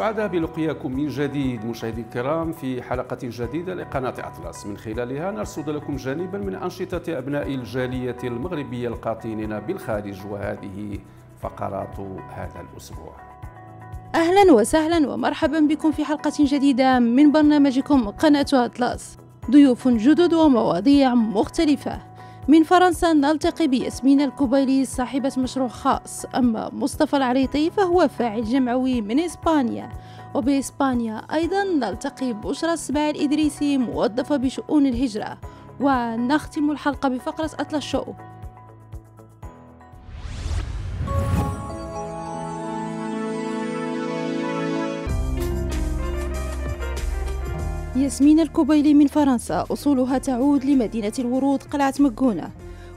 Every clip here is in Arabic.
سعداء بلقياكم من جديد مشاهدي الكرام في حلقة جديدة لقناة أطلس. من خلالها نرصد لكم جانبا من أنشطة أبناء الجالية المغربية القاطنين بالخارج وهذه فقرات هذا الأسبوع. أهلا وسهلا ومرحبا بكم في حلقة جديدة من برنامجكم قناة أطلس. ضيوف جدد ومواضيع مختلفة. من فرنسا نلتقي بياسمين الكوبيلي صاحبة مشروع خاص. أما مصطفى العريطي فهو فاعل جمعوي من إسبانيا. وبإسبانيا أيضا نلتقي بشرى السباع الإدريسي موظفة بشؤون الهجرة. ونختم الحلقة بفقرة أطلس شو ياسمين الكوبيلي من فرنسا أصولها تعود لمدينة الورود قلعة مكونة.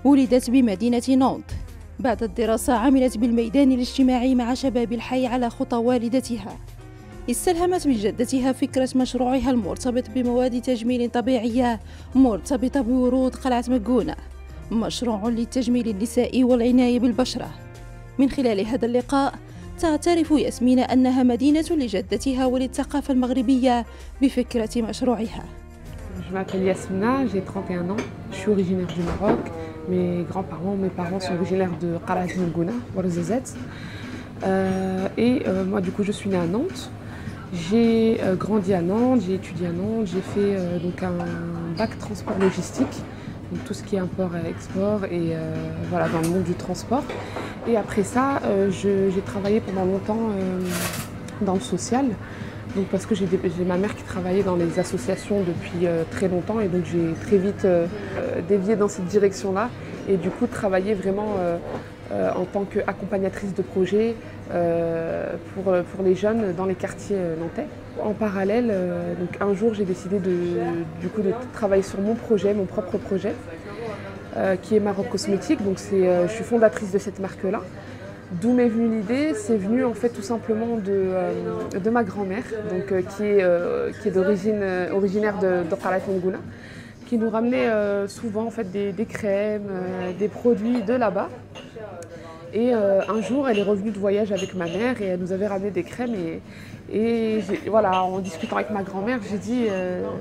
ولدت بمدينة نونت. بعد الدراسة عملت بالميدان الاجتماعي مع شباب الحي على خطى والدتها. استلهمت من جدتها فكرة مشروعها المرتبط بمواد تجميل طبيعية مرتبطة بورود قلعة مكونة. مشروع للتجميل النسائي والعناية بالبشرة. من خلال هذا اللقاء تعترف ياسمين أنها مدينة لجدتها وللثقافة المغربية بفكرة مشروعها Je m'appelle Yasmina, j'ai 31 ans, je suis originaire du Maroc. Mes grands-parents, mes parents sont originaires de Qalat Melgouna, Warzazet. Euh, et euh, moi, du coup, je suis née à Nantes. J'ai euh, grandi à Nantes, j'ai étudié à Nantes, j'ai fait euh, donc un bac transport logistique, donc tout ce qui est import et euh, voilà dans le monde du transport. Et après ça, euh, j'ai travaillé pendant longtemps euh, dans le social. Donc parce que j'ai ma mère qui travaillait dans les associations depuis très longtemps et donc j'ai très vite dévié dans cette direction-là et du coup travaillé vraiment en tant qu'accompagnatrice de projet pour, pour les jeunes dans les quartiers nantais. En parallèle, donc un jour j'ai décidé de, du coup, de travailler sur mon projet, mon propre projet. Euh, qui est Maroc Cosmétique. Donc euh, je suis fondatrice de cette marque-là. D'où m'est venue l'idée? C'est venu en fait tout simplement de, euh, de ma grand-mère, qui est, est d'origine originaire de, de qui nous ramenait souvent en fait des crèmes, des produits de là-bas. Et un jour, elle est revenue de voyage avec ma mère et elle nous avait ramené des crèmes. Et, voilà, en discutant avec ma grand-mère, j'ai dit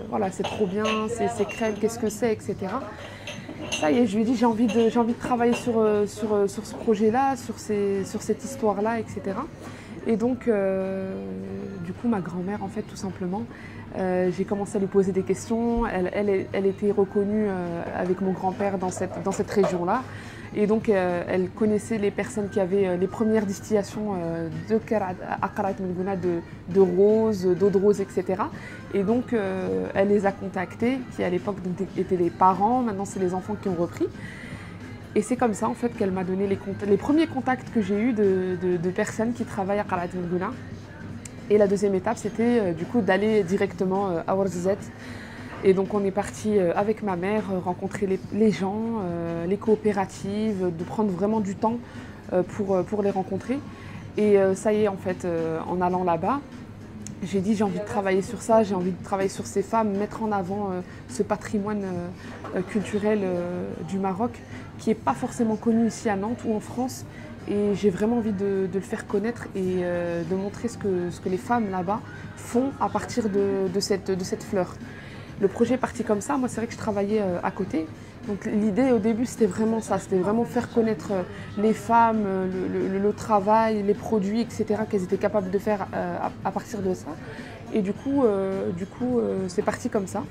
voilà, c'est trop bien, ces crèmes, qu'est-ce que c'est, etc ça y est, je lui ai dit j'ai envie de, j'ai envie de travailler sur, euh, sur, euh, sur ce projet-là, sur, sur cette histoire-là, etc. Et donc, euh, du coup, ma grand-mère, en fait, tout simplement, euh, j'ai commencé à lui poser des questions. Elle, elle, était reconnue euh, avec mon grand-père dans cette, dans cette région-là. Et donc, euh, elle connaissait les personnes qui avaient euh, les premières distillations euh, de Akarat de, de rose, d'eau de rose, etc. Et donc, elle les a contactés, qui à l'époque étaient les parents, maintenant c'est les enfants qui ont repris. Et c'est comme ça en fait qu'elle m'a donné les, premiers contacts que j'ai eus de, personnes qui travaillent à Melgouna. Et la deuxième étape, c'était du coup d'aller directement à Warzazet et donc on est parti euh, avec ma mère euh, rencontrer les, gens, euh, les coopératives, de prendre vraiment du temps pour, pour les rencontrer. Et ça y est, en fait, en allant là-bas, j'ai dit j'ai envie de travailler sur ça, j'ai envie de travailler sur ces femmes, mettre en avant ce patrimoine culturel du Maroc qui n'est pas forcément connu ici à Nantes ou en France. Et j'ai vraiment envie de, de, le faire connaître et de montrer ce que, ce que les femmes là-bas font à partir de, de, cette, de cette fleur le projet est parti comme ça. Moi, c'est vrai que je travaillais euh, à côté. Donc l'idée au début, c'était vraiment ça. C'était vraiment faire connaître euh, les femmes, euh, le, travail, les produits, etc. qu'elles étaient capables de faire à, partir de ça. Et du coup, du coup c'est parti comme ça.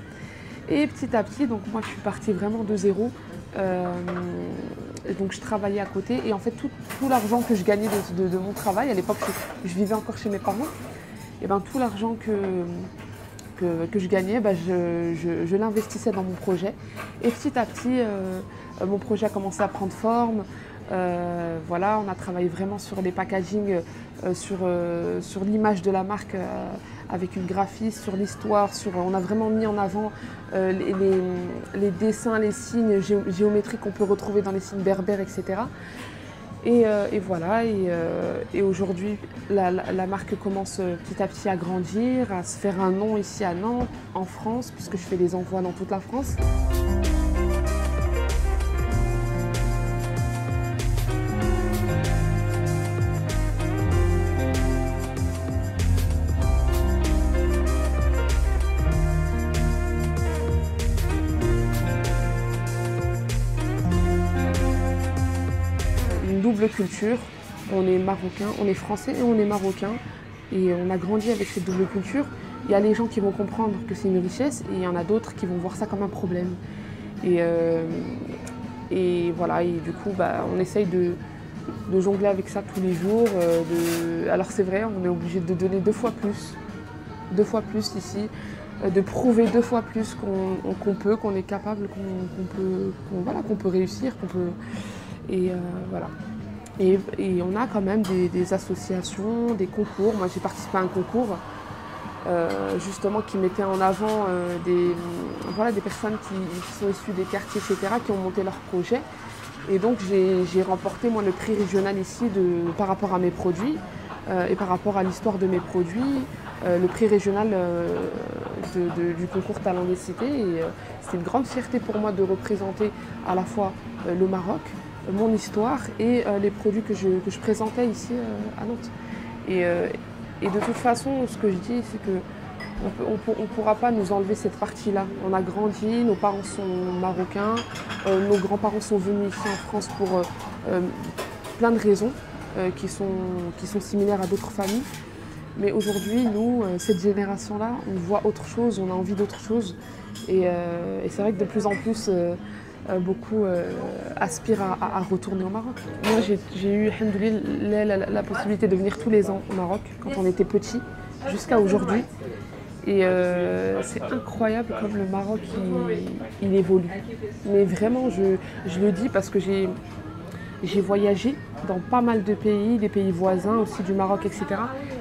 Et petit à petit, donc moi, je suis partie vraiment de zéro. donc je travaillais à côté. Et en fait, tout, l'argent que je gagnais de mon travail, à l'époque, je, je, vivais encore chez mes parents. Et ben tout l'argent que que, je gagnais, bah, je, l'investissais dans mon projet. Et petit à petit, euh, mon projet a commencé à prendre forme. Euh, voilà, on a travaillé vraiment sur les packaging, euh, sur, l'image de la marque avec une graphiste, sur l'histoire, sur, on a vraiment mis en avant les, dessins, les signes géométriques qu'on peut retrouver dans les signes berbères, etc. Et, euh, et, voilà, et, euh, et aujourd'hui, la, la, la, marque commence euh, petit à petit à grandir, à se faire un nom ici à Nantes, en France, puisque je fais des envois dans toute la France. Culture. On est marocain, on est français et on est marocain. Et on a grandi avec cette double culture. Il y a les gens qui vont comprendre que c'est une richesse et il y en a d'autres qui vont voir ça comme un problème. Et, euh, voilà, et du coup, bah, on essaye de, jongler avec ça tous les jours. euh, Alors c'est vrai, on est obligé de donner deux fois plus, deux fois plus ici, euh, de prouver deux fois plus qu'on peut, qu'on est capable, qu'on peut, voilà, qu'on peut réussir, qu'on peut. Et voilà. Et, on a quand même des, associations, des concours. Moi j'ai participé à un concours. euh, justement qui mettait en avant euh, des, voilà, des personnes qui, sont issues des quartiers, etc., qui ont monté leur projet. Et donc j'ai remporté moi le prix régional ici de, par rapport à mes produits euh, et par rapport à l'histoire de mes produits, le prix régional du concours Talent des Cités. Et c'était une grande fierté pour moi de représenter à la fois le Maroc, mon histoire et euh, les produits que je, que je présentais ici euh, à Nantes. Et, euh, et de toute façon, ce que je dis, c'est que on ne pourra pas nous enlever cette partie-là. On a grandi, nos parents sont marocains, nos grands-parents sont venus ici en France pour plein de raisons qui, sont, qui sont similaires à d'autres familles. Mais aujourd'hui, nous, cette génération-là, on voit autre chose, on a envie d'autre chose. Et, c'est vrai que de plus en plus, beaucoup euh, aspirent à, retourner au Maroc. Moi, j'ai eu, la, la- la possibilité de venir tous les ans au Maroc quand on était petit, jusqu'à aujourd'hui. Et euh, c'est incroyable comme le Maroc il, évolue. Mais vraiment, je, le dis parce que j'ai voyagé dans pas mal de pays, des pays voisins aussi du Maroc, etc.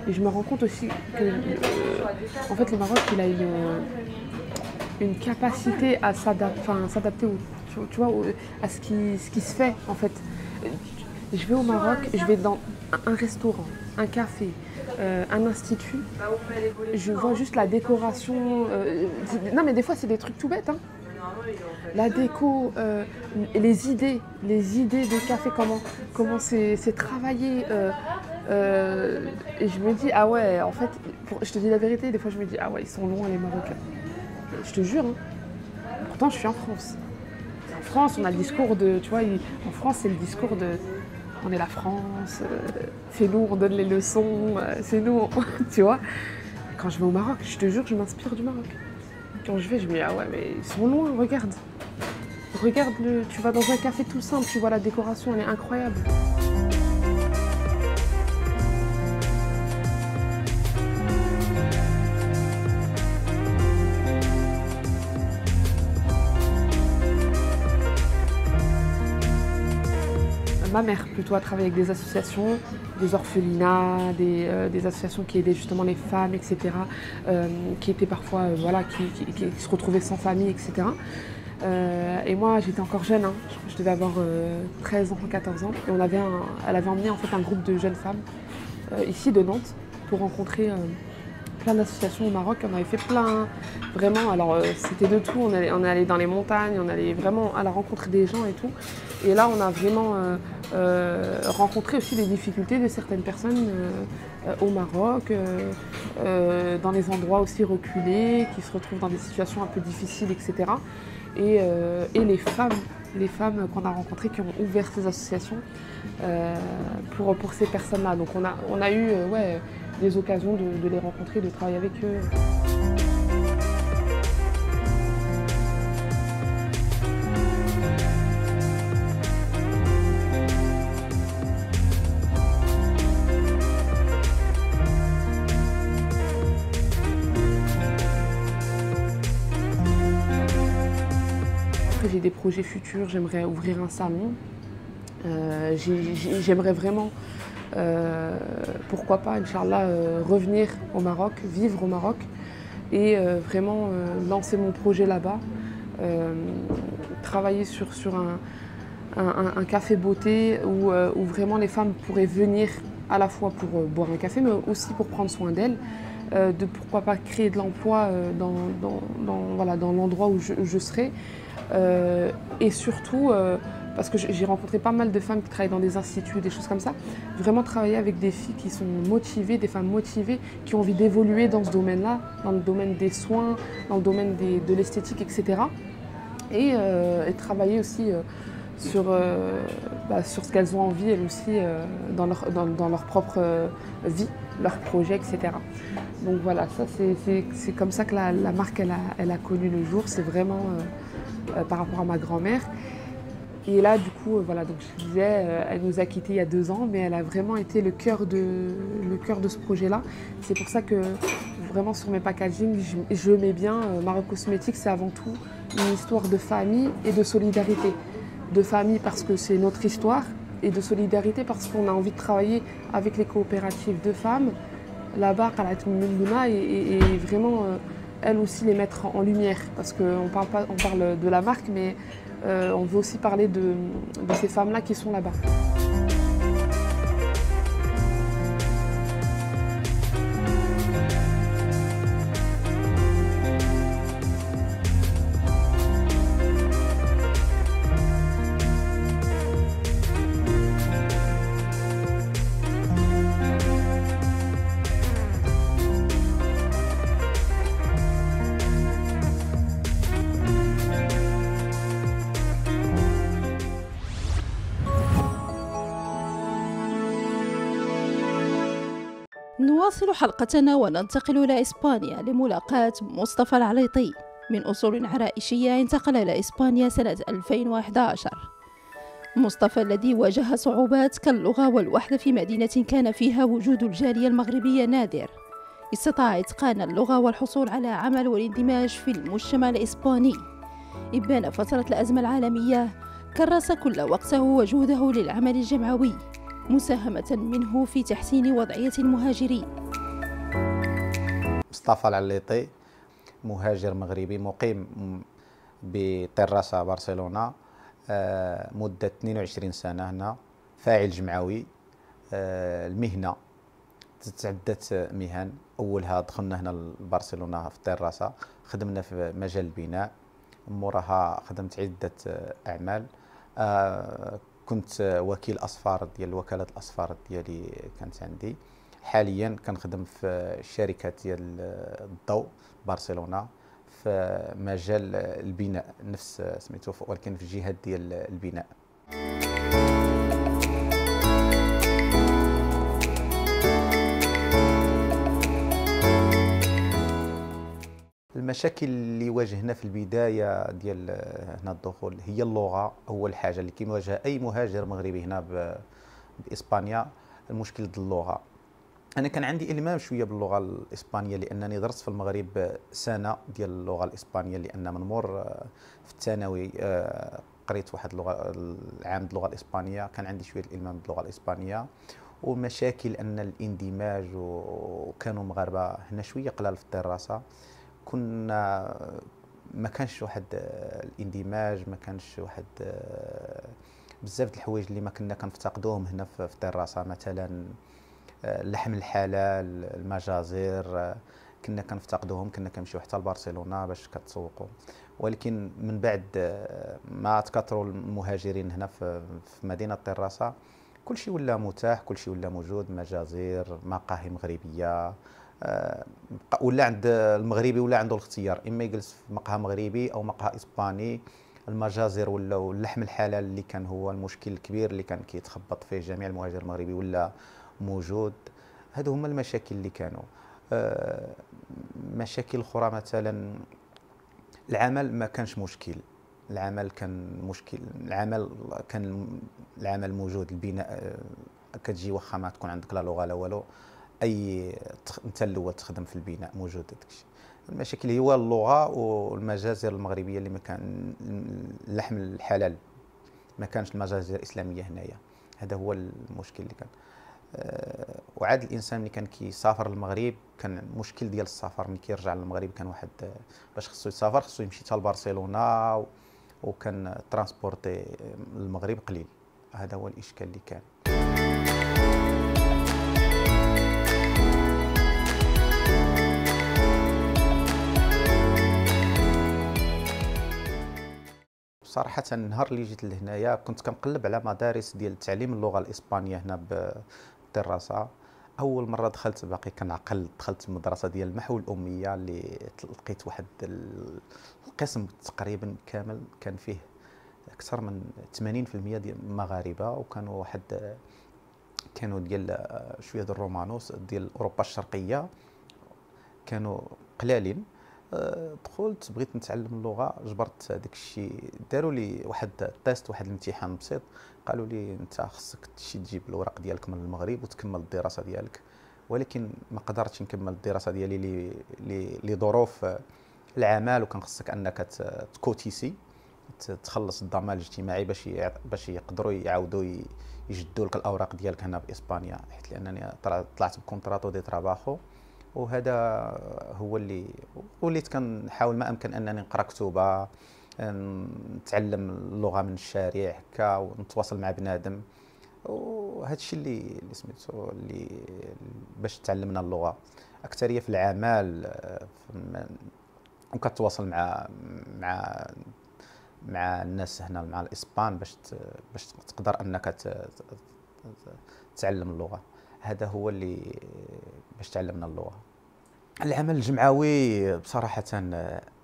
Et je me rends compte aussi que euh, en fait, le Maroc, il a une, capacité à s'adap- enfin, s'adapter au- tu, vois, à ce qui, ce qui se fait en fait. Je vais au Maroc, je vais dans un- restaurant, un café, euh, un institut. Je vois juste la décoration. euh, non, mais des fois, c'est des trucs tout bêtes. hein. La déco, euh, les idées, les idées de café, comment comment c'est travaillé. et je me dis, ah ouais, en fait, je te dis la vérité, des fois, je me dis, ah ouais, ils sont loin, les Marocains. Je te jure. hein. Pourtant, je suis en France. En France, on a le discours de, tu vois, en France, c'est le discours de, on est la France, euh, c'est nous, on donne les leçons, euh, c'est nous, tu vois. Quand je vais au Maroc, je te jure, je m'inspire du Maroc. Quand je vais, je me dis, ah ouais, mais ils sont loin, regarde. Regarde, le, tu vas dans un café tout simple, tu vois la décoration, elle est incroyable. Ma mère, plutôt, a travaillé avec des associations, des orphelinats, des, euh, des associations qui aidaient justement les femmes, etc., euh, qui étaient parfois, euh, voilà, qui, se retrouvaient sans famille, etc. Et moi, j'étais encore jeune, hein. je, je devais avoir euh, 13 ans, 14 ans, et on avait elle avait emmené en fait un groupe de jeunes femmes ici de Nantes pour rencontrer plein d'associations au Maroc. On avait fait plein, vraiment, alors c'était de tout. On allait, on allait dans les montagnes, on allait vraiment à la rencontre des gens et tout. Et là, on a vraiment euh, euh, rencontré aussi les difficultés de certaines personnes euh, au Maroc, dans les endroits aussi reculés, qui se retrouvent dans des situations un peu difficiles, etc. Et, les femmes, les femmes qu'on a rencontrées qui ont ouvert ces associations pour, pour ces personnes-là. Donc on a, on a eu ouais, des occasions de les rencontrer, de travailler avec eux. Des projets futurs, j'aimerais ouvrir un salon. Euh, j'ai- j'ai- j'aimerais vraiment, euh, pourquoi pas, Inch'Allah, euh, revenir au Maroc, vivre au Maroc et vraiment lancer mon projet là-bas. Travailler sur, sur un, un- café beauté où, où vraiment les femmes pourraient venir à la fois pour boire un café, mais aussi pour prendre soin d'elles. De pourquoi pas créer de l'emploi dans, dans l'endroit où je, je serai. Euh, et surtout, euh, parce que j'ai rencontré pas mal de femmes qui travaillent dans des instituts, des choses comme ça, vraiment travailler avec des filles qui sont motivées, des femmes motivées, qui ont envie d'évoluer dans ce domaine-là, dans le domaine des soins, dans le domaine de l'esthétique, etc. Et, euh, et travailler aussi sur, bah, sur ce qu'elles ont envie elles aussi dans, leur, propre vie, leurs projets, etc. Donc voilà, ça c'est comme ça que la, la, marque elle a, elle a connu le jour, c'est vraiment par rapport à ma grand-mère. Et là, du coup, voilà, donc je disais, elle nous a quittés il y a deux ans, mais elle a vraiment été le cœur de, le cœur de ce projet-là. C'est pour ça que vraiment sur mes packaging, je, mets bien Maroc Cosmétique, c'est avant tout une histoire de famille et de solidarité de famille parce que c'est notre histoire et de solidarité parce qu'on a envie de travailler avec les coopératives de femmes là-bas à la et, et, et vraiment euh, elles aussi les mettre en lumière parce qu'on parle, parle de la marque mais euh, on veut aussi parler de ces femmes-là qui sont là-bas. نواصل حلقتنا وننتقل إلى إسبانيا لملاقاة مصطفى العليطي من أصول عرائشية انتقل إلى إسبانيا سنة 2011 مصطفى الذي واجه صعوبات كاللغة والوحدة في مدينة كان فيها وجود الجالية المغربية نادر. استطاع إتقان اللغة والحصول على عمل والاندماج في المجتمع الإسباني. إبان فترة الأزمة العالمية كرس كل وقته وجهده للعمل الجمعوي مساهمة منه في تحسين وضعية المهاجرين. مصطفى العليطي مهاجر مغربي مقيم بطراسة برشلونة آه، مدة 22 سنة هنا فاعل جمعوي آه، المهنة تعدت مهن. أولها دخلنا هنا لبرشلونة في طراسة خدمنا في مجال البناء موراها خدمت عدة أعمال. آه، كنت وكيل أصفار ديال وكالة الأصفار ديالي كانت عندي. حاليا كنخدم في شركة ديال الضوء برشلونه في مجال البناء نفس سميتو ولكن في الجهه ديال البناء. المشاكل اللي واجهنا في البداية ديال هنا الدخول هي اللغة أول حاجة اللي كيواجه أي مهاجر مغربي هنا بإسبانيا المشكل ديال اللغة. أنا كان عندي إلمام شوية باللغة الإسبانية لأنني درست في المغرب سنة ديال اللغة الإسبانية لأن من مور في الثانوي آه، قريت واحد اللغة العام اللغة الإسبانية. كان عندي شوية الإلمام باللغة الإسبانية. ومشاكل أن الاندماج وكانوا مغاربة هنا شوية قلال في الدراسة. كنا ما كانش واحد الاندماج ما كانش واحد بزاف د الحوايج اللي ما كنا كنفتقدوهم هنا في الدراسة. مثلا اللحم الحلال المجازر كنا كنفتقدوهم كنا كنمشيو حتى لبرشلونة باش كتسوقوا ولكن من بعد ما تكثروا المهاجرين هنا في مدينة طراسه كل شيء ولا متاح كل شيء ولا موجود مجازر مقاهي مغربية آه، ولا عند المغربي ولا عنده الاختيار إما يجلس في مقهى مغربي أو مقهى إسباني. المجازر ولا اللحم الحلال اللي كان هو المشكل الكبير اللي كان كيتخبط فيه جميع المهاجر المغربي ولا موجود. هادو هما المشاكل اللي كانوا. آه، مشاكل أخرى مثلا العمل ما كانش مشكل. العمل كان مشكل. العمل كان العمل موجود. البناء آه، كتجي واخا ما تكون عندك لا لغة لا والو. أي أنت الأول تخدم في البناء موجود هذاك الشيء. المشاكل هو اللغة والمجازر المغربية اللي ما كان اللحم الحلال. ما كانش المجازر الإسلامية هنايا. هذا هو المشكل اللي كان. وعاد الإنسان اللي كان كيسافر للمغرب كان المشكل ديال السفر ملي كيرجع للمغرب كان واحد باش خصو يسافر خصو يمشي حتى لبرشلونة وكان ترانسبورتي للمغرب قليل. هذا هو الإشكال اللي كان. صراحة النهار اللي جيت لهنايا كنت كنقلب على مدارس ديال تعليم اللغة الإسبانية هنا بالدراسة أول مرة دخلت باقي كنعقل دخلت المدرسة ديال المحو الأمية اللي لقيت واحد القسم تقريبا كامل كان فيه أكثر من 80% ديال المغاربة وكانوا واحد كانوا ديال شوية ديال الرومانوس ديال أوروبا الشرقية. كانوا قلالين دخلت بغيت نتعلم اللغة جبرت داك الشيء. داروا لي واحد التيست واحد الامتحان بسيط. قالوا لي انت خصك تمشي تجيب الوراق ديالك من المغرب وتكمل الدراسة ديالك. ولكن ما قدرتش نكمل الدراسة ديالي لظروف العمل وكان خصك انك تكوتيسي تخلص الضمان الاجتماعي باش باش يقدروا يعاودوا يجدوا لك الأوراق ديالك هنا في إسبانيا. حيت لأنني طلعت بكونتراتو دي تراباخو وهذا هو اللي وليت كنحاول ما أمكن أنني نقرأ كتوبه نتعلم اللغة من الشارع هكا ونتواصل مع بنادم. وهذا الشيء اللي اللي سميتو اللي باش تعلمنا اللغة. أكثرية في العمل وكتواصل مع مع مع الناس هنا مع الإسبان باش باش تقدر أنك تتعلم اللغة. هذا هو اللي باش تعلمنا اللغة. العمل الجمعوي بصراحة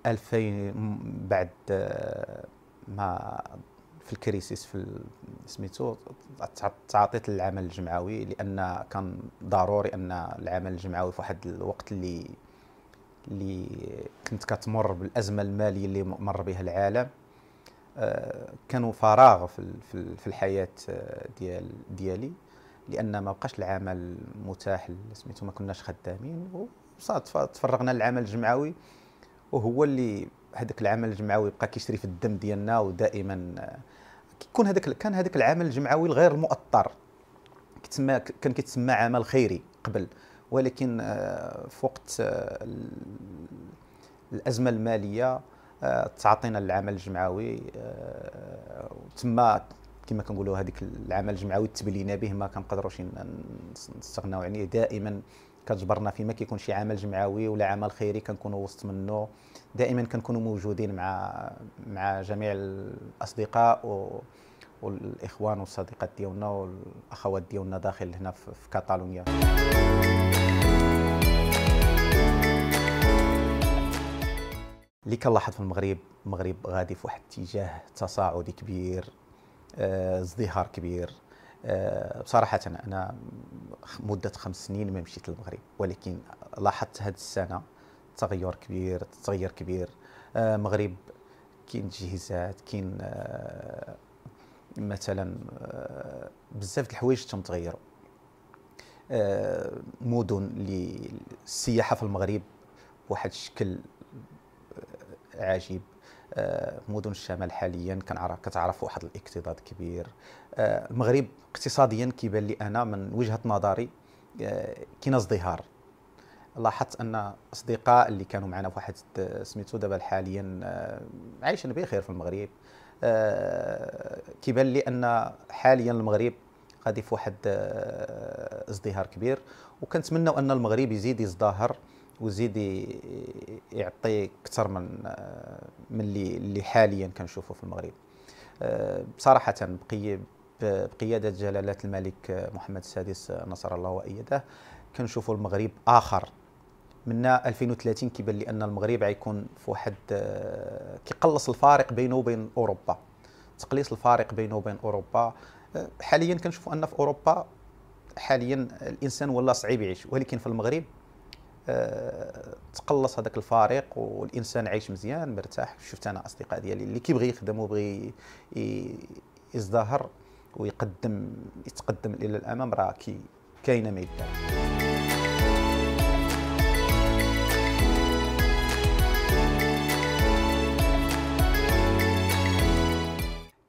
2000 بعد ما في الكريسيس في سميتو تعاطيت للعمل الجمعوي لأن كان ضروري أن العمل الجمعوي في واحد الوقت اللي اللي كنت كتمر بالأزمة المالية اللي مر بها العالم. آه، كانوا فراغ في في الحياة ديال ديالي. لأن ما بقاش العمل متاح سميتو ما كناش خدامين تفرغنا للعمل الجمعوي وهو اللي هذاك العمل الجمعوي بقى كيشري في الدم ديالنا ودائما كيكون هذاك كان هذاك العمل الجمعوي الغير المؤطر كتسمى كان كيتسمى عمل خيري قبل ولكن آه، في وقت آه، الأزمة المالية آه، تعاطينا للعمل الجمعوي تما كما كنقولوا هذيك العمل الجمعوي تبلينا به ما كنقدروش نستغناو يعني دائما كتجبرنا فيما كيكون شي عمل جمعوي ولا عمل خيري كنكونوا وسط منه. دائما كنكونوا موجودين مع مع جميع الأصدقاء و والإخوان والصديقات ديالنا والأخوات ديالنا داخل هنا في كاتالونيا. اللي كنلاحظ في المغرب المغرب غادي في واحد الاتجاه تصاعدي كبير. ازدهار كبير. آه، بصراحة أنا مدة خمس سنين ما مشيت للمغرب ولكن لاحظت هذه السنة تغير كبير تغير كبير. آه، كاين تجهيزات كاين مثلا بزاف الحوايج تم تغيروا مدن للسياحة في المغرب بواحد الشكل عجيب. آه، مدن الشمال حاليا كنعرف كتعرف واحد الاكتظاظ كبير. آه، المغرب اقتصاديا كيبان لي أنا من وجهة نظري آه، كاين ازدهار. لاحظت أن أصدقاء اللي كانوا معنا في واحد سميتو دابا حاليا عايشين بخير في المغرب. كيبان لي أن حاليا المغرب غادي في واحد ازدهار كبير. وكنتمنى أن المغرب يزيد يزدهر. وزيد يعطي أكثر من من اللي اللي حاليا كنشوفه في المغرب. أه، بصراحه بقي بقيادة جلاله الملك محمد السادس نصر الله وأيده كنشوفوا المغرب آخر. من 2030 كيبان لي أن المغرب غيكون في واحد أه، كيقلص الفارق بينه وبين أوروبا. تقليص الفارق بينه وبين أوروبا. أه، حاليا كنشوفوا أن في أوروبا حاليا الإنسان ولا صعيب يعيش ولكن في المغرب تقلص هذاك الفارق والإنسان عايش مزيان مرتاح. شفت أنا أصدقاء ديالي اللي كيبغي يخدم وبغي يزدهر ويقدم يتقدم إلى الأمام راه كي كاينة ما يدار.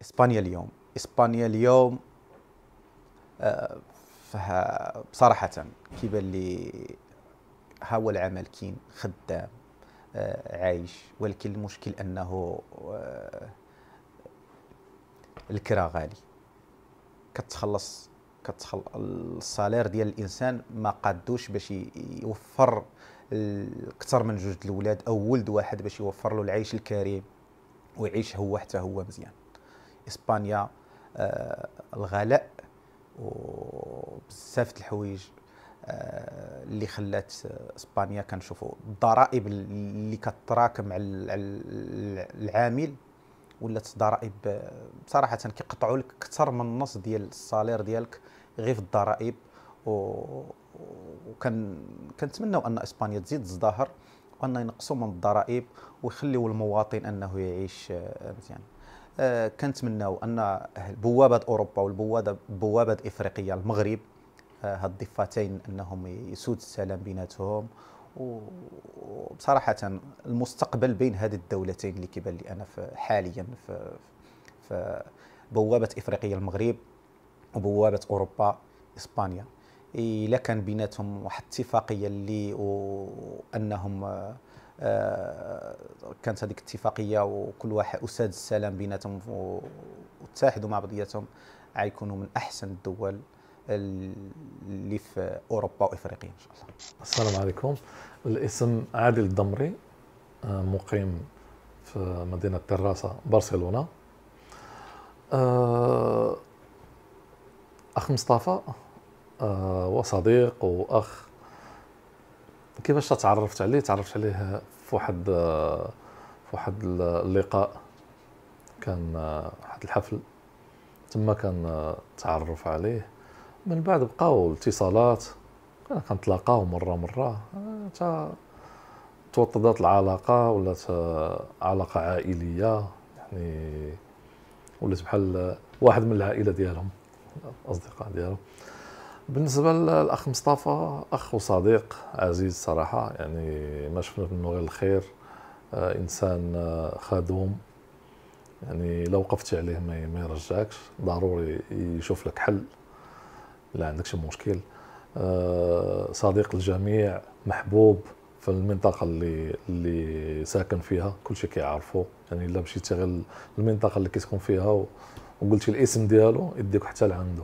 إسبانيا اليوم. إسبانيا اليوم آه بصراحه كيبان لي هو العمل كاين خدام آه، عايش ولكن المشكل أنه آه، الكرا غالي. كتخلص كتخل الصالير ديال الإنسان ما قادوش باش يوفر أكثر من جوج الاولاد أو ولد واحد باش يوفر له العيش الكريم ويعيش هو حتى هو مزيان. إسبانيا آه الغلاء وبزاف الحوايج اللي خلات إسبانيا كنشوفوا الضرائب اللي كتراكم على العامل ولات الضرائب بصراحه كيقطعوا لك أكثر من النص ديال الصالير ديالك غير في الضرائب. وكان كنتمناو أن إسبانيا تزيد تزدهر وأن ينقصوا من الضرائب ويخليوا المواطن أنه يعيش مزيان. آه، كنتمناو أن بوابة أوروبا والبوابه بوابة افريقيا المغرب آه، هاد الضفتين إنهم يسود السلام بيناتهم. وبصراحة المستقبل بين هذه الدولتين اللي كيبان لي أنا حاليا في في بوابة إفريقيا المغرب وبوابة أوروبا إسبانيا. إلا كان بيناتهم واحد الاتفاقيه اللي وأنهم آه، كانت هذيك الاتفاقيه وكل واحد أساد السلام بيناتهم واتحدوا مع بعضياتهم غيكونوا من أحسن الدول. اللي في أوروبا وإفريقيا إن شاء الله. السلام عليكم. الاسم عادل الدمري آه، مقيم في مدينة تراسا برشلونة. آه، أخ مصطفى وصديق وأخ. كيفاش تعرفت عليه؟ تعرفت عليه في واحد في واحد اللقاء. كان واحد الحفل. تما كان تعرف عليه. من بعد بقاو الاتصالات كنتلاقاو مرة مرة حتى توطدت العلاقة ولات علاقة عائلية يعني ولات بحال واحد من العائلة ديالهم الأصدقاء ديالهم. بالنسبة للأخ مصطفى أخ وصديق عزيز صراحة يعني ما شفنا منه غير الخير آه إنسان آه خدوم. يعني لو وقفتي عليه ما يرجعكش ضروري يشوف لك حل. لا عندك شي مشكل. آه صديق الجميع محبوب في المنطقة اللي اللي ساكن فيها كل شيء كيعرفو. يعني إلا مشيتي غير المنطقة اللي كتكون فيها وقلتي الاسم ديالو يديك حتى لعندو.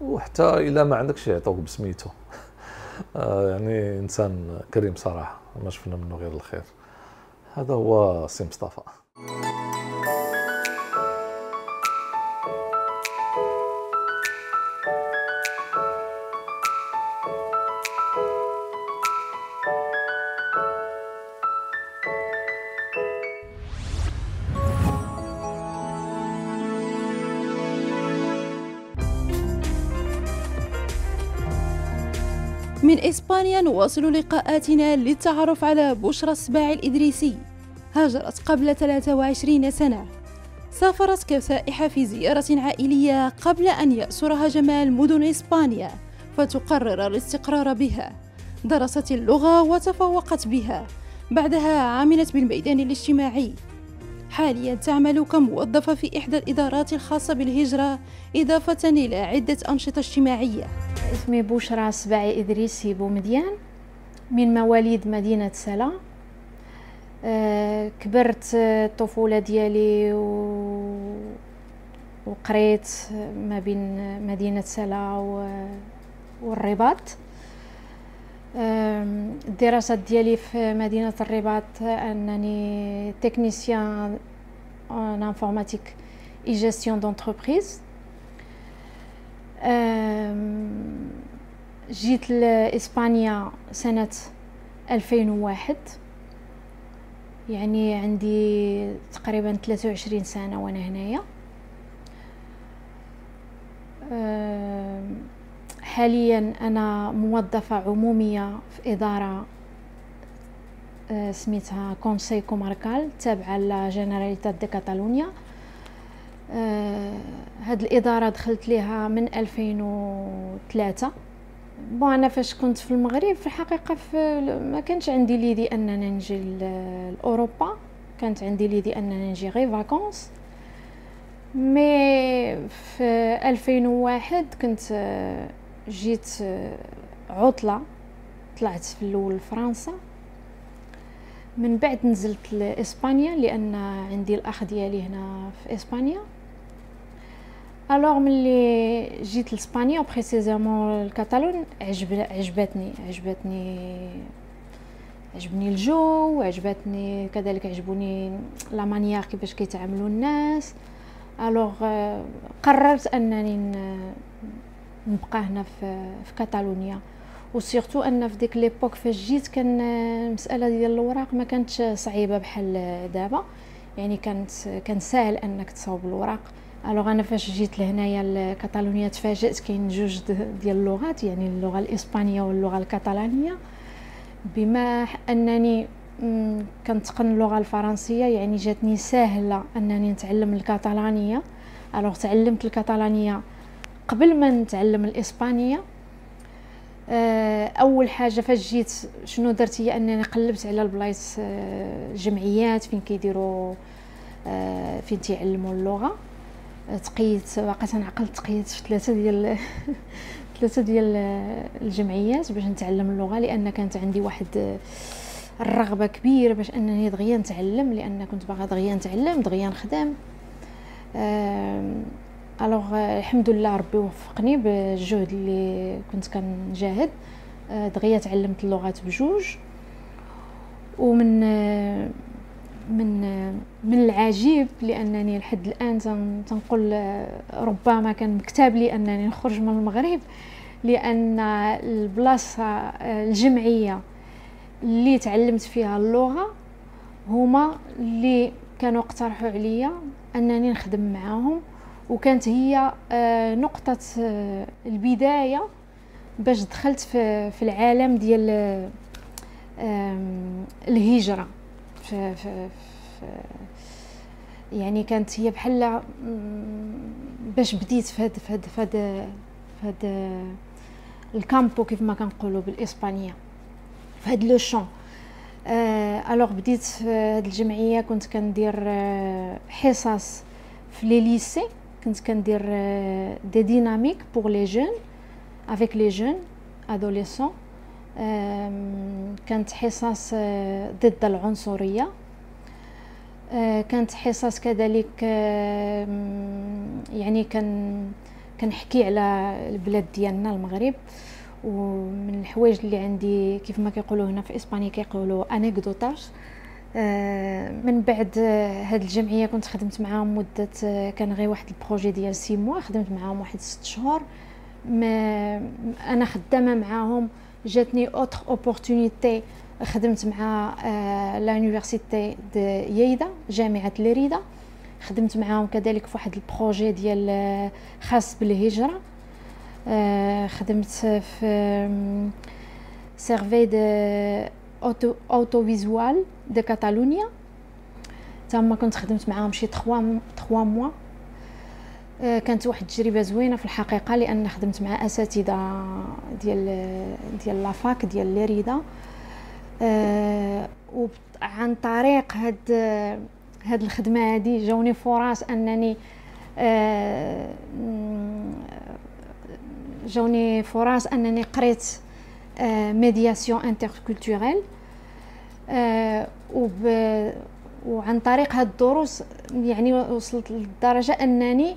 وحتى إلا ما عندكش يعطوك بسميتو. آه يعني إنسان كريم صراحة ما شفنا منه غير الخير. هذا هو سي مصطفى. من إسبانيا نواصل لقاءاتنا للتعرف على بشرى السباع الإدريسي. هاجرت قبل 23 سنة. سافرت كسائحة في زيارة عائلية قبل أن يأسرها جمال مدن إسبانيا فتقرر الاستقرار بها. درست اللغة وتفوقت بها. بعدها عملت بالميدان الاجتماعي. حاليا تعمل كموظفة في إحدى الإدارات الخاصة بالهجرة إضافة إلى عدة أنشطة اجتماعية. اسمي بشرى سباعي إدريسي بومديان من مواليد مدينة سلا. أه كبرت الطفولة ديالي و... وقريت ما بين مدينة سلا و... والرباط. الدراسات ديالي في مدينة الرباط أنني تكنيسيان en informatique et gestion d'entreprise جيت لإسبانيا سنة 2001 يعني عندي تقريبا 23 سنة وأنا هنايا. حاليا أنا موظفة عمومية في إدارة سميتها Consell Comarcal تابعة ل Generalitat de Catalunya هاد الإدارة دخلت ليها من 2003 bon أنا فاش كنت في المغرب في الحقيقة في ما كانش عندي l'idée أننا نجي لأوروبا. كانت عندي l'idée أننا نجي غير vacances mais في 2001 كنت جيت عطلة. طلعت في الأول لفرنسا من بعد نزلت لإسبانيا لأن عندي الأخ ديالي هنا في إسبانيا. alors ملي جيت لإسبانيا précisément la Catalogne عجب عجبتني عجبتني عجبني الجو عجبتني كذلك عجبوني la manière كيفاش كيتعاملوا الناس. alors قررت أنني نبقى هنا في في كاتالونيا. و surtout أن في ديك l'époque فاش جيت كان المساله ديال الوراق ما كانتش صعيبة بحال دابا. يعني كانت كان ساهل أنك تصاوب الوراق. alors أنا فاش جيت لهنايا لكاتالونيا تفاجأت كاين جوج ديال اللغات يعني اللغة الإسبانية واللغة الكاتالانية. بما أنني كنتقن اللغة الفرنسية يعني جاتني ساهلة أنني نتعلم الكاتالانية. الوغ تعلمت الكاتالانية قبل ما نتعلم الإسبانية. آه، أول حاجة فاش جيت شنو درت هي؟ أنني قلبت على البلايص آه، جمعيات فين كيديروا آه، فين تيعلموا اللغة. تقيت باقا تنعقل تقيت في ثلاثة ديال ثلاثة ديال الجمعيات باش نتعلم اللغة لأن كانت عندي واحد الرغبة كبيرة باش أنني دغيا نتعلم لأن كنت باغا دغيا نتعلم دغيا نخدم. ألوغ الحمد لله ربي وفقني بالجهد اللي كنت كنجاهد. دغيا تعلمت اللغات بجوج. ومن من من العجيب لأنني لحد الآن تنقول ربما كان مكتاب لي أنني نخرج من المغرب لأن البلاصة الجمعية اللي تعلمت فيها اللغة هما اللي كانوا اقترحوا عليا أنني نخدم معاهم وكانت هي آه، نقطة آه، البداية باش دخلت في العالم ديال الهجرة. في, في, في يعني كانت هي بحال باش بديت في هاد في هاد في هاد الكامبو كيف ما كنقولوا بالإسبانية في هاد le champ آه alors بديت في هاد الجمعية كنت كندير آه حصص في les lycées. كنت كندير des dynamiques pour les jeunes avec les jeunes adolescents كانت حصص آه، ضد العنصرية. آه، كانت حصص كذلك يعني كان كنحكي على البلاد ديالنا المغرب. ومن الحوايج اللي عندي كيف ما كيقولوا هنا في إسبانيا كيقولوا anécdotas آه، من بعد هاد الجمعية كنت خدمت معاهم مدة كان غير واحد ال projet ديال سي خدمت معاهم واحد ست شهور. ما أنا خدامة معاهم جاتني autre opportunité خدمت مع l'université de Lleida جامعة ليريدا خدمت معاهم كذلك في واحد ال projet ديال خاص بالهجرة. خدمت في service de audio audiovisuel de كاتالونيا تما كنت خدمت معاهم شي 3 3 mois آه، كانت واحد التجربة زوينة في الحقيقة لأن خدمت مع أساتذة ديال ديال la fac ديال ليريدا. أه وعن طريق هاد هاد الخدمة هادي جاوني فرص أنني أه جاوني فرص أنني قريت médiation interculturelle. وعن طريق هاد الدروس يعني وصلت للدرجة أنني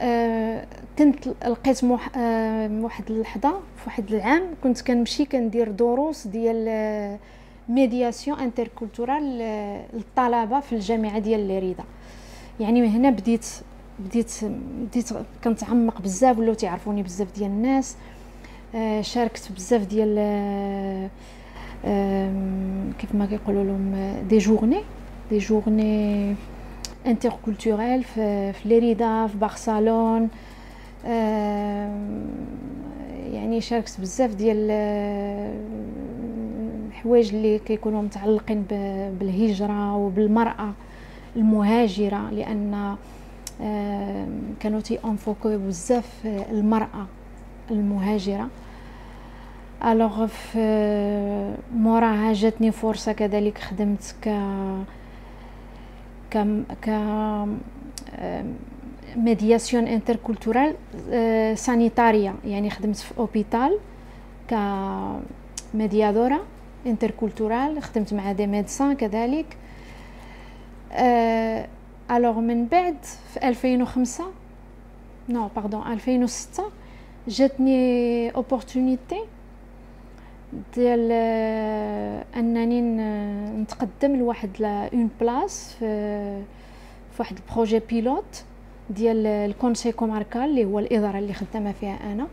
آه، كنت لقيت موح آه، واحد اللحظه في واحد العام كنت كنمشي كندير دروس ديال médiation interculturelle للطلبة في الجامعة ديال ليريدا. يعني من هنا بديت بديت بديت كنتعمق بزاف ولاو تيعرفوني بزاف ديال الناس. آه، شاركت بزاف ديال كيف ما كيقولوا لهم des journées des journées interculturelles في, في ليريدا في Barcelone يعني شاركت بزاف ديال الحوايج اللي كيكونوا متعلقين بالهجره وبالمراه المهاجره لأن كانوا تي enfoco بزاف المراه المهاجره alors موراها جاتني فرصه كذلك خدمت ك ك ك médiation interculturelle sanitaria يعني خدمت في hôpital ك mediadora intercultural خدمت مع des médecins كذلك. alors من بعد في 2005 non pardon 2006 جاتني opportunité ديال أنني نتقدم لواحد une place في واحد ال projet pilote ديال الكونسي كوماركال اللي هو الإدارة اللي خدامة فيها أنا.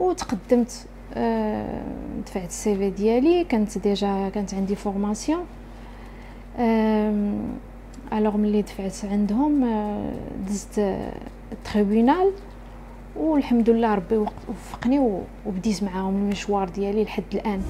وتقدمت أه دفعت ال CV ديالي. كانت déjà كانت عندي formation alors ملي دفعت عندهم دزت ال tribunal والحمد لله ربي وفقني وبديت معاهم المشوار ديالي لحد الآن.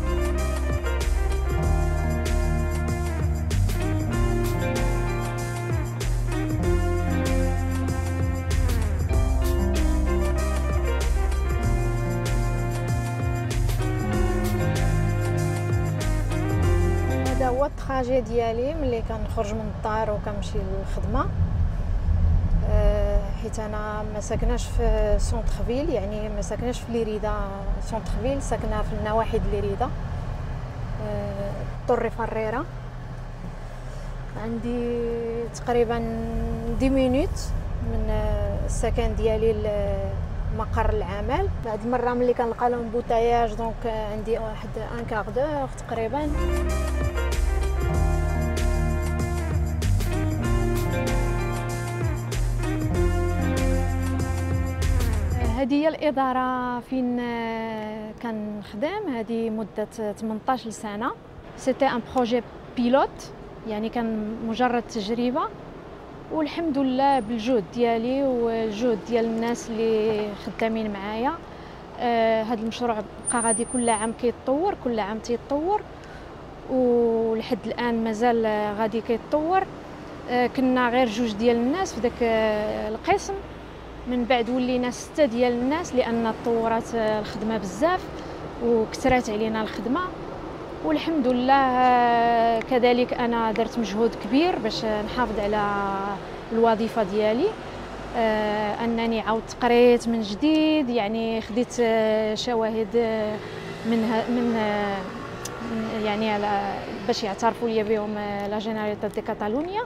هذا هو ال trajet ديالي ملي كنخرج من الدار وكنمشي للخدمة. حيت أنا ما ساكناش في centre-ville يعني ما ساكناش في ليريدا centre-ville ساكنة في النواحي ديال ليريدا طوري فريرة. عندي تقريبا dix minutes من السكن ديالي مقر العمل. بعد المره ملي كنلقى لهم embouteillage donc عندي واحد ان دور تقريبا. هذه هي الإدارة فين آه، كنخدم؟ هذه مدة 18 سنة. سيتي ان بروجي بيلوت يعني كان مجرد تجربة. والحمد لله بالجهد ديالي والجهد ديال الناس اللي خدامين معايا. آه هذا المشروع بقى غادي كل عام كيتطور كل عام تيتطور. ولحد الآن مازال غادي كيتطور. آه كنا غير جوج ديال الناس في آه القسم. من بعد ولينا ستة ديال الناس لأن تطورات الخدمة بزاف وكثرات علينا الخدمة. والحمد لله كذلك أنا درت مجهود كبير باش نحافظ على الوظيفة ديالي. آه، أنني عاودت قريت من جديد يعني خديت آه، شواهد آه، من من يعني باش يعترفوا لي بهم la Généralité de كاتالونيا.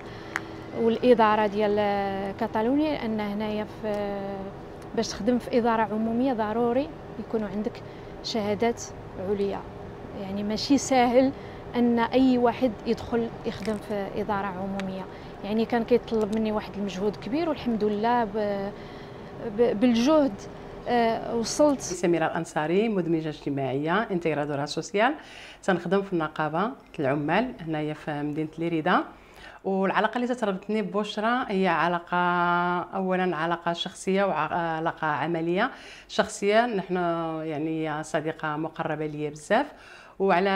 والإدارة ديال كاتالونيا لأن هنايا في باش تخدم في إدارة عمومية ضروري يكونوا عندك شهادات عليا. يعني ماشي ساهل أن أي واحد يدخل يخدم في إدارة عمومية. يعني كان كيطلب مني واحد المجهود كبير والحمد لله بالجهد آه، وصلت. سميرة الأنصاري مدمجة اجتماعية انتيغرادورا سوسيال تنخدم في النقابة العمال هنايا في مدينة ليريدا. والعلاقة اللي تربطني ببشرى هي علاقة اولا علاقة شخصية وعلاقة عملية. شخصيه نحن يعني صديقة مقربة لي بزاف. وعلى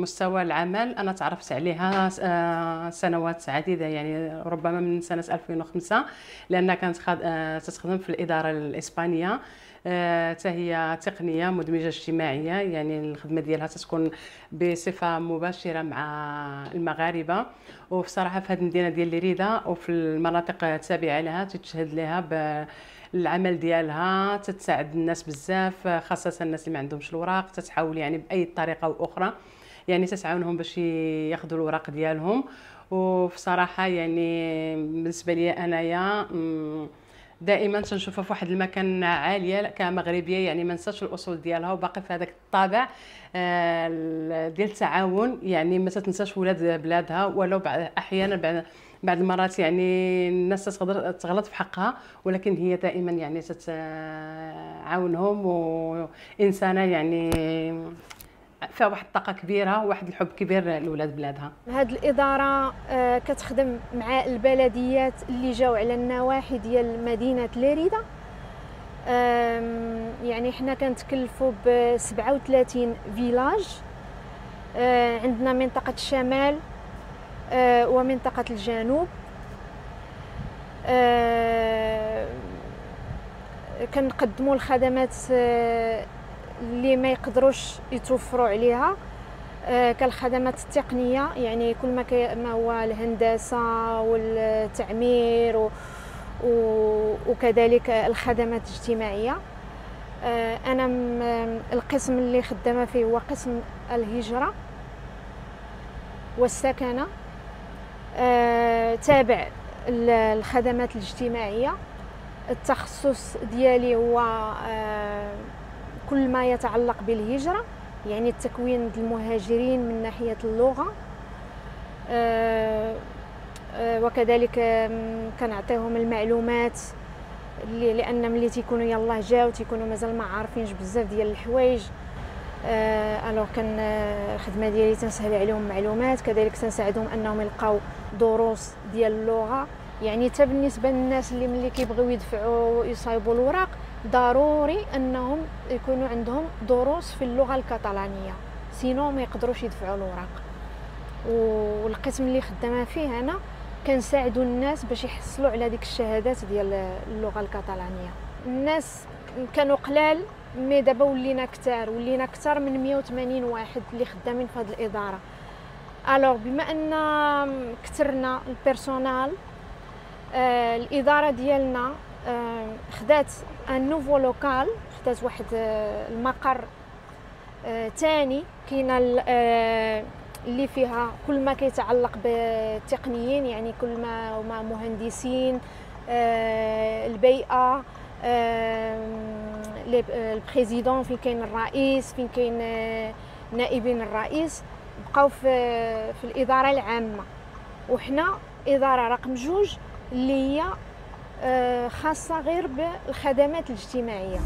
مستوى العمل أنا تعرفت عليها آه، سنوات عديدة يعني ربما من سنة 2005 لأنها كانت آه، تخدم في الإدارة الإسبانية. حتى آه، هي تقنية مدمجة اجتماعية يعني الخدمة ديالها تتكون بصفة مباشرة مع المغاربة. وبصراحة في هذه المدينة ديال ليريدا وفي المناطق التابعة لها تتشهد لها العمل ديالها تتساعد الناس بزاف خاصة الناس اللي ما عندهمش الوراق تتحاول يعني بأي طريقة أو أخرى يعني تتعاونهم باش ياخذوا الوراق ديالهم. وبصراحة يعني بالنسبة لي أنايا دائما تنشوفها في واحد المكان عالية كمغربية يعني ما نساش الأصول ديالها وباقي في هذاك الطابع آه، ديال التعاون. يعني ما تنساش ولاد بلادها ولو أحيانا بعد بعض المرات يعني الناس تقدر تغلط في حقها ولكن هي دائما يعني تتعاونهم وإنسانة يعني فيها واحد الطاقة كبيرة وواحد الحب كبير لولاد بلادها. هذه الإدارة آه، كتخدم مع البلديات اللي جاو على النواحي ديال مدينة ليريدا. يعني حنا كنتكلفوا ب 37 فيلاج. آه، عندنا منطقة الشمال آه، ومنطقة الجنوب. كنقدموا الخدمات اللي ما يقدروش يتوفروا عليها. كالخدمات التقنية يعني كل ما, ما هو الهندسة والتعمير و وكذلك الخدمات الاجتماعية. أنا القسم اللي خدامة فيه هو قسم الهجرة والسكنة. آه، تابع الخدمات الاجتماعية. التخصص ديالي هو آه، كل ما يتعلق بالهجرة يعني التكوين المهاجرين من ناحية اللغة. آه، وكذلك كنعطيهم المعلومات لأن ملي تيكونوا يلاه جاو تيكونوا مازال ما عارفينش بزاف ديال الحوايج. ألوغ كان الخدمة ديالي تنسهل عليهم معلومات. كذلك تنساعدهم أنهم يلقاو دروس ديال اللغة. يعني حتى بالنسبة للناس اللي ملي كيبغيو يدفعوا يصايبوا الوراق ضروري أنهم يكونوا عندهم دروس في اللغة الكتالانيه sinon ما يقدروش يدفعوا الوراق والقسم اللي خدامة فيه أنا كنساعدوا الناس باش يحصلوا على ديك الشهادات ديال اللغة الكتالانيه الناس كانوا قلال mais دابا ولينا كثار ولينا أكثر من 180 واحد اللي خدامين في هذه الإدارة. alors بما أن كثرنا ال personnel آه الإدارة ديالنا خدات un nouveau local خدات واحد آه المقر ثاني آه كاينة آه اللي فيها كل ما كيتعلق بالتقنيين يعني كل ما هما مهندسين آه البيئة ال président فين كاين الرئيس فين كاين نائبين الرئيس بقاو في في الإدارة العامة. وحنا إدارة رقم جوج اللي هي خاصة غير بالخدمات الاجتماعية.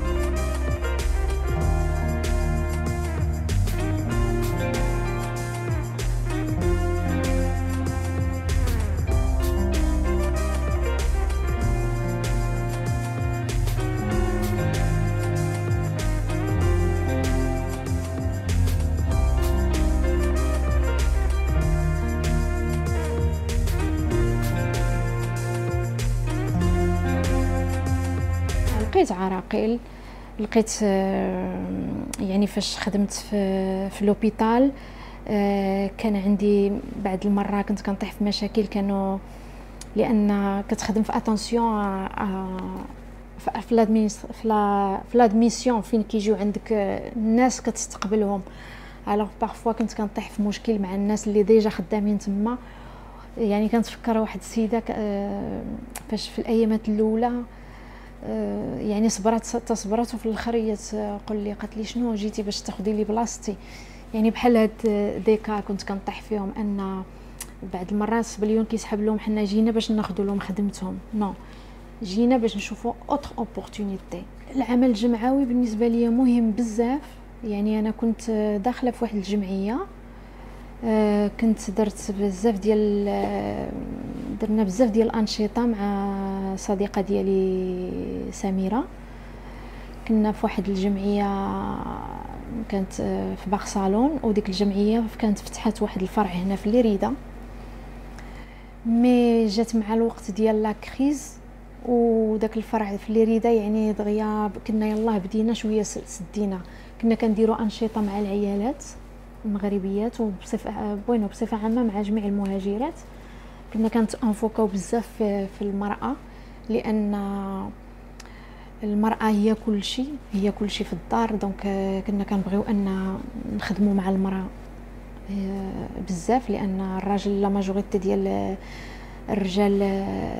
عراقيل لقيت يعني فاش خدمت في في l'hôpital كان عندي بعد المرة كنت كنطيح في مشاكل كانوا لأن كتخدم في attention في في l'admission فين كيجيو عندك الناس كتستقبلهم. alors parfois كنت كنطيح في مشكل مع الناس اللي déjà خدامين تما. يعني كنتفكر واحد السيدة فاش في الأيامات الأولى يعني صبرت تصبرت وفي الآخر هي تقول لي قالت لي شنو جيتي باش تاخذي لي بلاصتي؟ يعني بحال هاد ديكا كنت كنطيح فيهم أن بعد المرات سبليون كيسحب لهم حنا جينا باش ناخذ لهم خدمتهم. non. جينا باش نشوفوا autres opportunités العمل الجمعوي بالنسبة لي مهم بزاف. يعني أنا كنت داخلة في واحد الجمعية آه كنت درت بزاف ديال درنا بزاف ديال الأنشطة مع صديقة ديالي سميرة. كنا في واحد الجمعية كانت في باغ صالون وديك الجمعية كانت فتحات واحد الفرع هنا في ليريدا. مي جات مع الوقت ديال لا كريز وداك الفرع في ليريدا يعني دغيا كنا يلاه بدينا شوية سدينا. كنا كنديروا أنشطة مع العيالات المغربيات وبصفة bueno بصفة عامة مع جميع المهاجرات. كنا كنأنفوكاو بزاف في المرأة. لأن المرأة هي كل شيء هي كل شيء في الدار. donc كنا كنبغيو أن نخدموا مع المرأة بزاف لأن الراجل la majorité ديال الرجال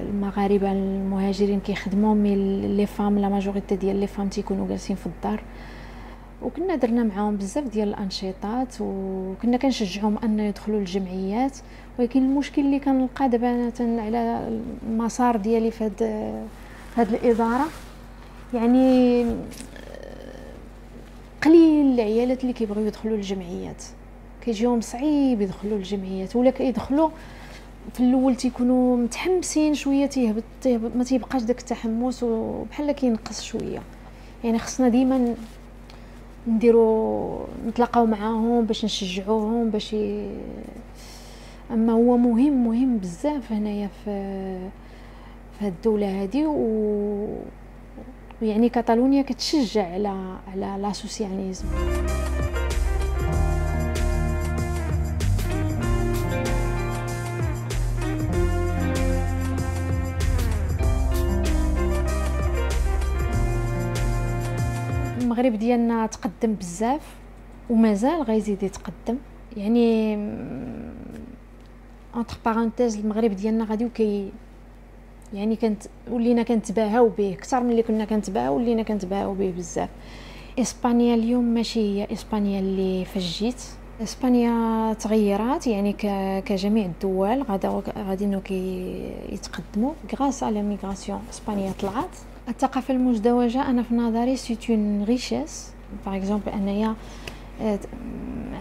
المغاربة المهاجرين كيخدموا mais les femmes la majorité ديال les femmes تيكونوا جالسين في الدار. وكنا درنا معاهم بزاف ديال الانشطات وكنا كنشجعهم أن يدخلوا الجمعيات ولكن المشكل اللي كنلقى دابا على المسار ديالي في هاد هاد الإدارة يعني قليل العيالات اللي كيبغيو يدخلوا الجمعيات. كيجيهم صعيب يدخلوا الجمعيات ولا كيدخلوا في الأول تيكونوا متحمسين شوية تيهبط ما تيبقاش داك التحمس وبحال كينقص شوية. يعني خصنا ديما نديرو نتلاقاو معاهم باش نشجعوهم باش ي... أما هو مهم مهم بزاف هنايا في في هاد الدولة هادي و يعني كاتالونيا كتشجع على على لاسوسياليزم المغرب ديالنا تقدم بزاف ومازال غيزيد يتقدم. يعني entre parenthèses المغرب ديالنا غادي وكي يعني كانت ولينا كنتباهاو به أكثر من اللي كنا كنتباهاو ولينا كنتباهاو به بزاف. إسبانيا اليوم ماشي هي إسبانيا اللي فجيت. إسبانيا تغيرات يعني كجميع الدول غادا غادي انه يتقدموا. grâce à l'immigration إسبانيا طلعت. الثقافه المزدوجه أنا في نظري c'est une richesse par exemple أنايا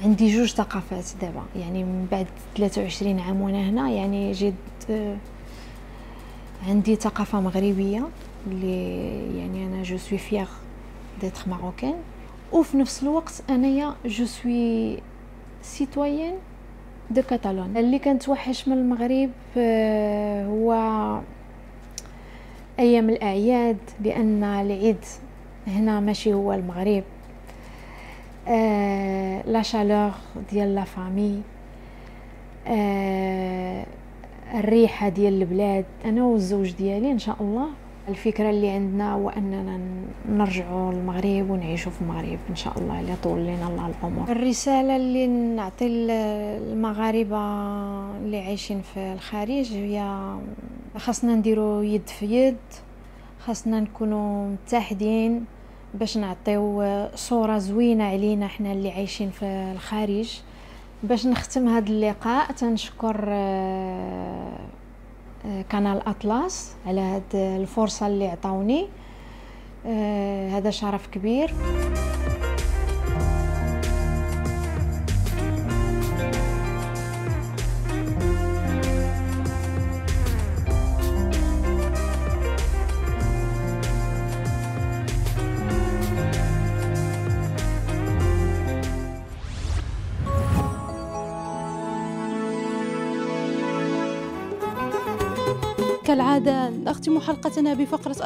عندي جوج ثقافات دابا. يعني من بعد 23 عام وأنا هنا يعني جد عندي ثقافة مغربية اللي يعني أنا je suis fière d'être marocaine وفي نفس الوقت أنايا je suis citoyenne de Catalogne اللي كنتوحش من المغرب آه، هو أيام الأعياد لأن العيد هنا ماشي هو المغرب. آه لا شالور ديال لا فامي. آه الريحة ديال البلاد. أنا والزوج ديالي إن شاء الله الفكرة اللي عندنا هو أننا نرجعوا للمغرب ونعيشوا في المغرب إن شاء الله اللي طول لنا الله العمر. الرسالة اللي نعطي المغاربه اللي عايشين في الخارج هي خاصنا نديروا يد في يد خاصنا نكونوا متحدين باش نعطيو صورة زوينة علينا حنا اللي عايشين في الخارج. باش نختم هذا اللقاء تنشكر قناه أطلس على هاد الفرصة اللي عطاوني. آه، هذا شرف كبير. كالعادة نختم حلقتنا بفقرة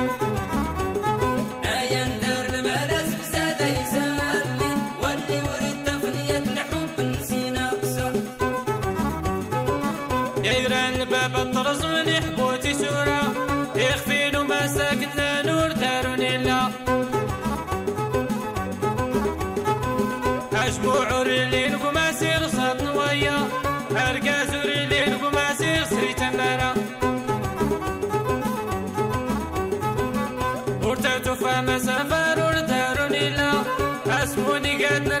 سفر دارني لا اسمو نقدر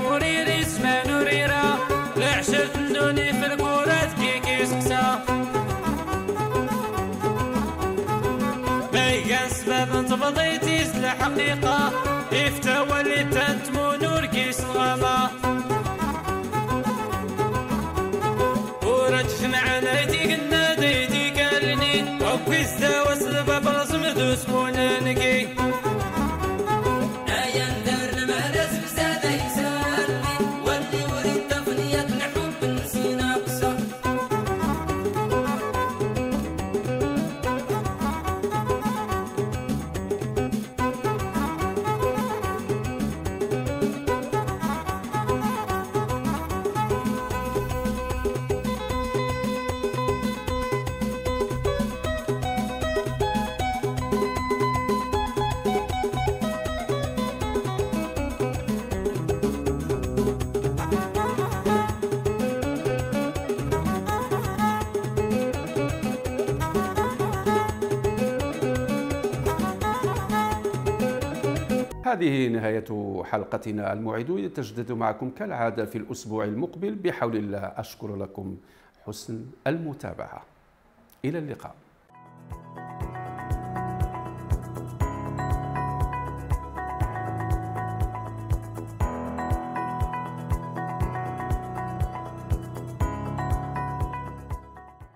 لي اسباب تفضيتي لحقيقة. افتوى اللي تنتمو نور كيس الغلا هذه نهاية حلقتنا الموعد يتجدد معكم كالعادة في الأسبوع المقبل. بحول الله أشكر لكم حسن المتابعة. إلى اللقاء.